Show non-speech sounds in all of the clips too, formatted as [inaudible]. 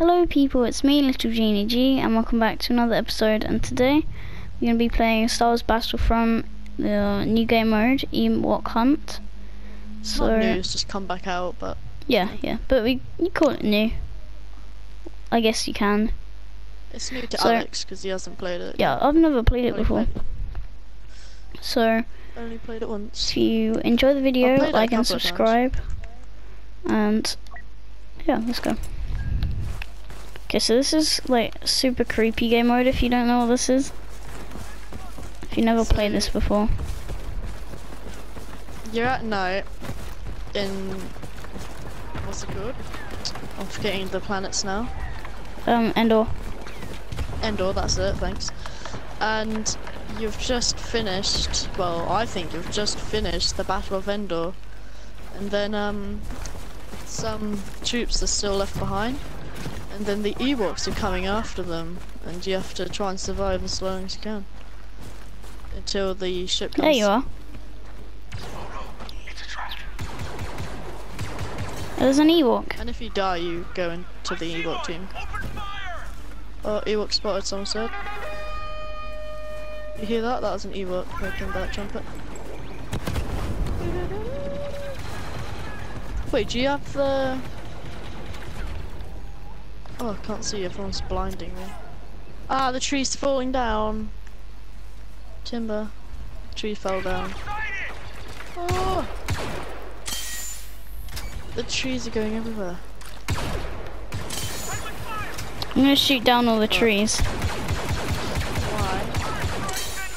Hello people, it's me, Little Genie G, and welcome back to another episode, and today we're going to be playing Star Wars Battlefront, the new game mode, Ewok Hunt. So, Not new, it's just come back out, but... Yeah, yeah, but we you call it new. I guess you can. It's new to so, Alex, because he hasn't played it. Yeah, I've never played it before. Played. So... Only played it once. If you enjoy the video, like and subscribe. And... Yeah, let's go. Okay, so this is like super creepy game mode if you don't know what this is. If you never so played this before. You're at night in what's it called? I'm forgetting the planets now. Um, Endor. Endor, that's it, thanks. And you've just finished, well, I think you've just finished the Battle of Endor. And then, um, some troops are still left behind. And then the Ewoks are coming after them, and you have to try and survive as long as you can. Until the ship comes. There you are. There's an Ewok. And if you die, you go into the Ewok team. Oh, Ewok spotted, someone said. You hear that? That was an Ewok making that trumpet. Wait, do you have the... Oh, I can't see, everyone's blinding me. Ah, the tree's falling down. Timber. Tree fell down. Oh! The trees are going everywhere. I'm gonna shoot down all the trees. Why?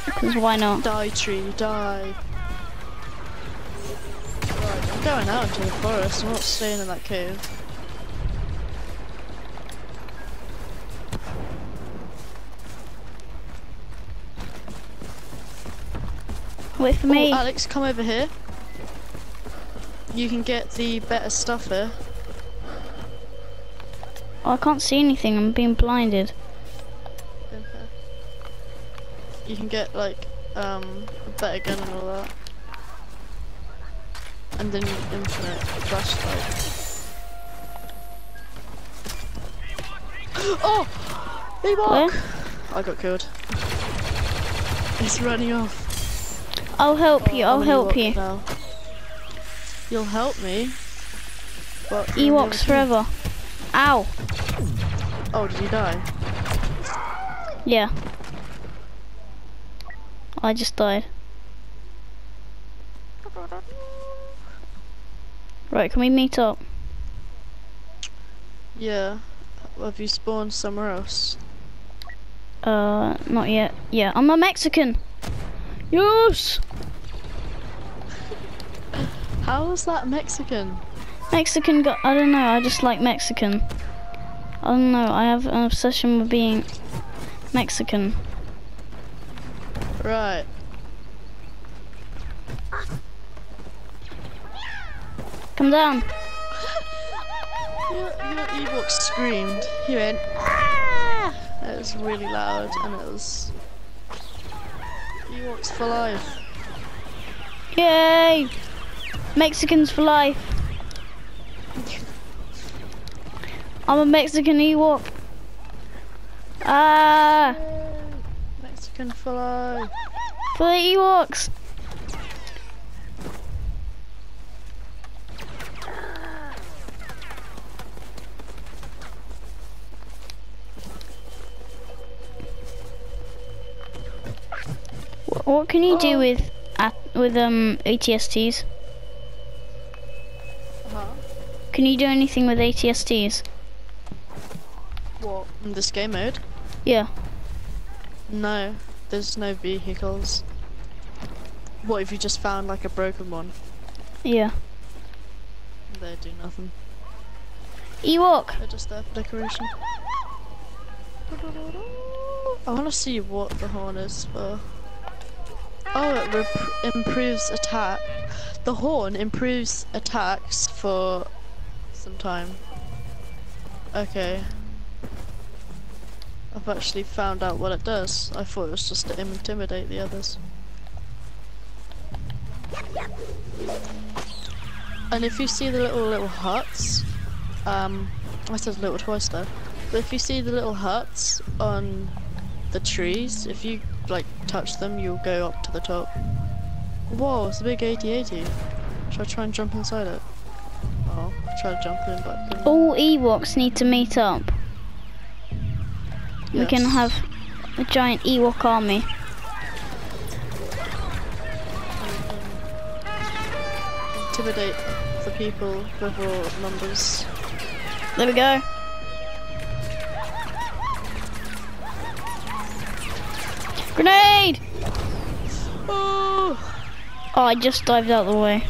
Because why not? Die tree, die. Right, I'm going out into the forest, I'm not staying in that cave. Wait for me. Oh, Alex, come over here. You can get the better stuff here. Oh, I can't see anything. I'm being blinded. You can get like um, a better gun and all that, and then infinite flashlight. [gasps] oh, Ewok! I got killed. It's running off. I'll help you, I'll help you. You'll help me? But Ewoks forever. Ow! Oh, did you die? Yeah. I just died. Right, can we meet up? Yeah. Have you spawned somewhere else? Uh, not yet. Yeah, I'm a Mexican! Yes! How is that Mexican? Mexican got, I don't know, I just like Mexican. I don't know, I have an obsession with being Mexican. Right. Come down. your, your Ewok screamed. He went, ah! It was really loud and it was Ewoks for life. Yay! Mexicans for life. I'm a Mexican Ewok. Ah! Mexican for life. For the Ewoks. What can you do oh. with at, with um ATSTs? Huh? Can you do anything with ATSTs? What in this game mode? Yeah. No, there's no vehicles. What if you just found like a broken one? Yeah. They do nothing. Ewok. They're just there for decoration. [laughs] I want to see what the horn is for. Oh, it improves attack. The horn improves attacks for some time. Okay. I've actually found out what it does. I thought it was just to intimidate the others. And if you see the little little huts, um, I said little twice there. But if you see the little huts on the trees, if you like touch them, you'll go up to the top. Whoa, it's a big AT-AT. Should I try and jump inside it? Oh, I'll try to jump in, but all Ewoks need to meet up. Yes. We can have a giant Ewok army. Intimidate the people with our numbers. There we go. Grenade! Oh! Oh, I just dived out the way.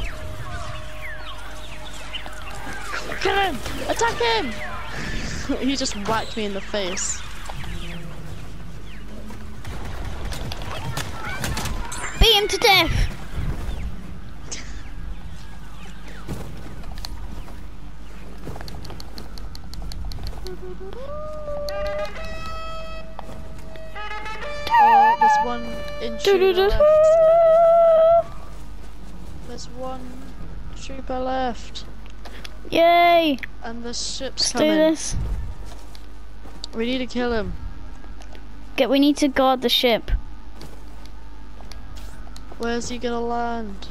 Kill him! Attack him! [laughs] he just whacked me in the face. Beat him to death! [laughs] Oh, there's one intruder left. There's one trooper left. Yay! And the ship's Let's coming. do this. We need to kill him. Get. We need to guard the ship. Where's he gonna land?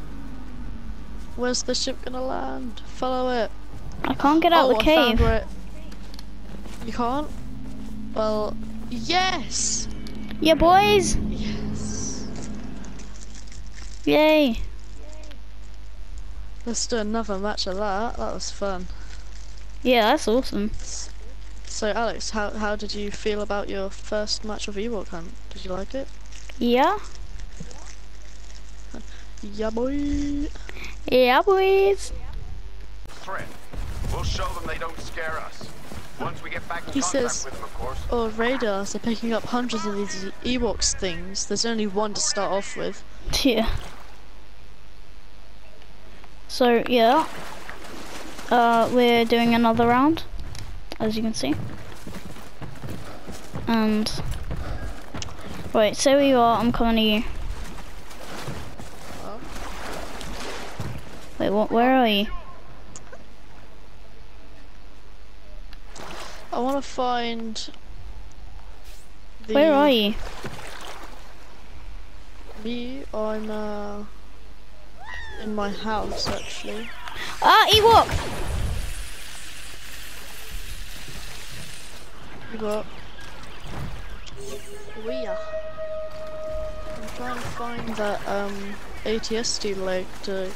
Where's the ship gonna land? Follow it. I can't get out oh, the cave. You can't? Well, yes! Yeah, boys! Yes. Yay! Let's do another match of that. That was fun. Yeah, that's awesome. So, Alex, how how did you feel about your first match of Ewok Hunt? Did you like it? Yeah. Yeah, boy. Yeah, boys. Threat. We'll show them they don't scare us. Once we get back in he says, with them, of. Oh, radars are picking up hundreds of these Ewoks things. There's only one to start off with. Yeah. So yeah, uh, we're doing another round, as you can see. And wait, so you are. I'm coming to you. Wait, what? Where are you? I want to find. Where are you? Me, I'm uh in my house actually. Ah, Ewok! Ewok. We are. I'm trying to find that um ATST leg to.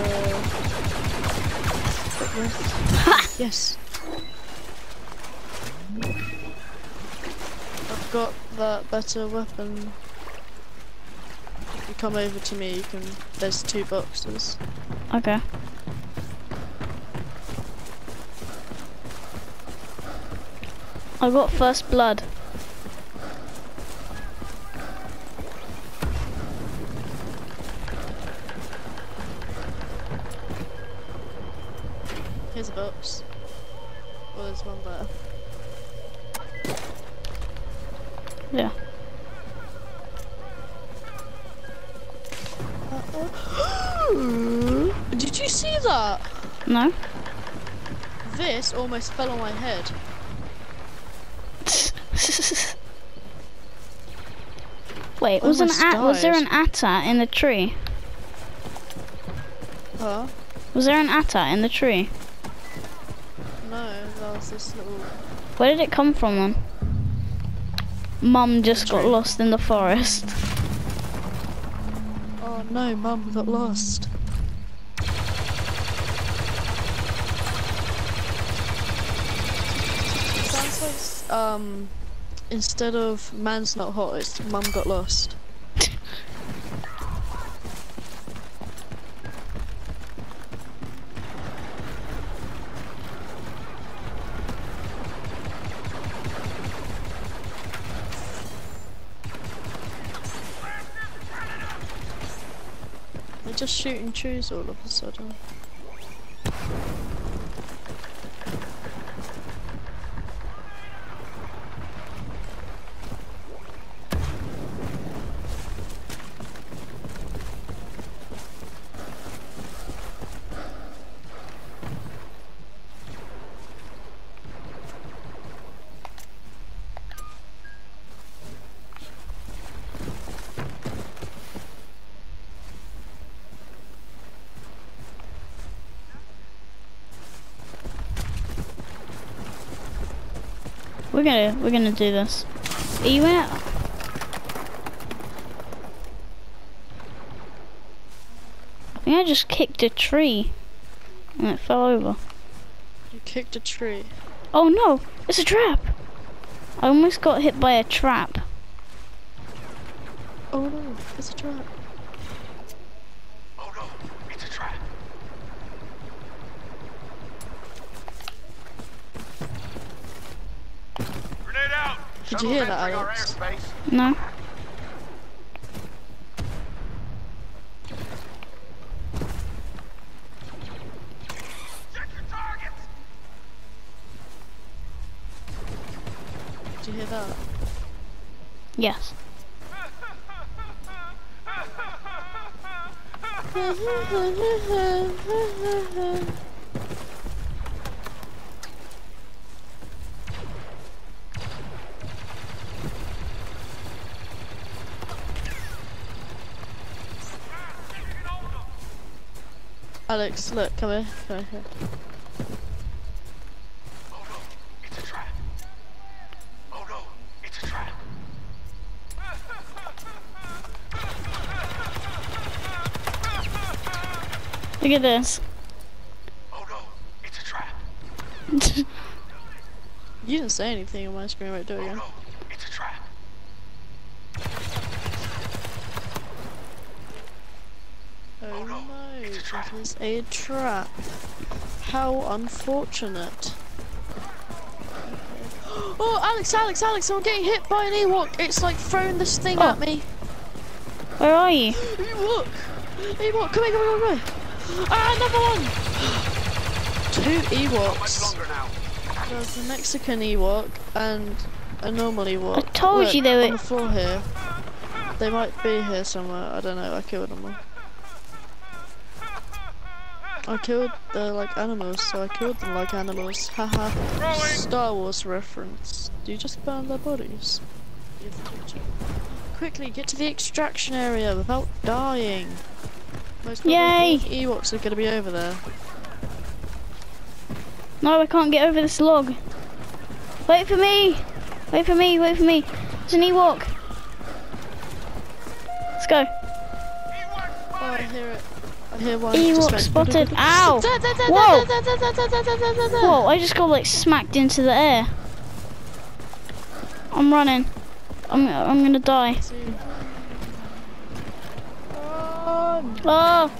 Uh, [laughs] yes. I've got that better weapon If you come over to me, you can. There's two boxes. Okay. I got first blood. This almost fell on my head. [laughs] Wait, was an at was there an AT-AT in the tree? Huh? Was there an AT-AT in the tree? No, that was this little. Where did it come from then? Mum just got lost in the forest. Oh no, Mum got lost. Sounds like um, instead of man's not hot, it's Mum got lost. They're just shooting trees all of a sudden. We're gonna we're gonna do this. Are you it? I think I just kicked a tree and it fell over. You kicked a tree. Oh no, it's a trap. I almost got hit by a trap. Oh no, it's a trap. Oh no, it's a trap. Grenade out! Did you hear that, Alex? No. Check your targets! Did you hear that? Yes. [laughs] Alex, look, come here. Come here. Oh no, it's a trap. Oh no, it's a trap. Look at this. Oh no, it's a trap. [laughs] You didn't say anything on my screen, right? It Oh no, it's a trap. Oh no, no, it's a trap. it is a trap. How unfortunate. Oh, Alex, Alex, Alex, I'm getting hit by an Ewok. It's like throwing this thing Oh. at me. Where are you? Ewok! Ewok, come here, come here, come here. Ah, another one! Two Ewoks. There's a Mexican Ewok and a normal Ewok. I told Look, you they were- on the floor here. They might be here somewhere. I don't know. I killed them all. I killed the like animals, so I killed them like animals. [laughs] Haha. Star Wars reference. Do you just burn their bodies? You're the teacher. Quickly, get to the extraction area without dying. Most Yay! Ewoks are gonna be over there. No, I can't get over this log. Wait for me! Wait for me, wait for me. There's an Ewok. Let's go. Oh, I hear it. Ewok spotted. Ow! Whoa! Whoa, I just got like smacked into the air. I'm running. I'm, I'm gonna die. Oh!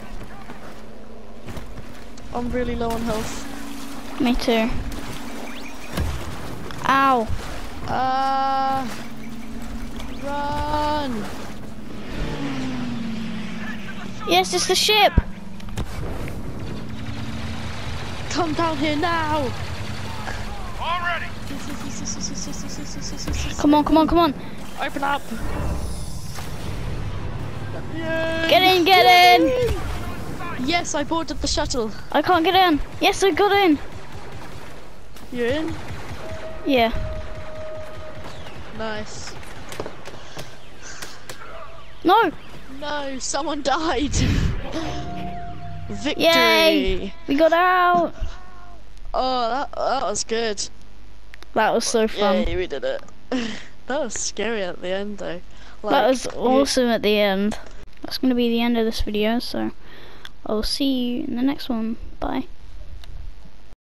I'm really low on health. Me too. Ow. Uh... Yes, it's the ship. Come down here now. Already. Come on, come on, come on. Open up. Get in, get in. Yes, I boarded the shuttle. I can't get in. Yes, I got in. You're in? Yeah. Nice. No. No, someone died. [laughs] Victory. Yay. We got out. Oh, that, that was good. That was so fun. Yay, we did it. [laughs] that was scary at the end though. That was awesome at the end. That's going to be the end of this video, so I'll see you in the next one. Bye.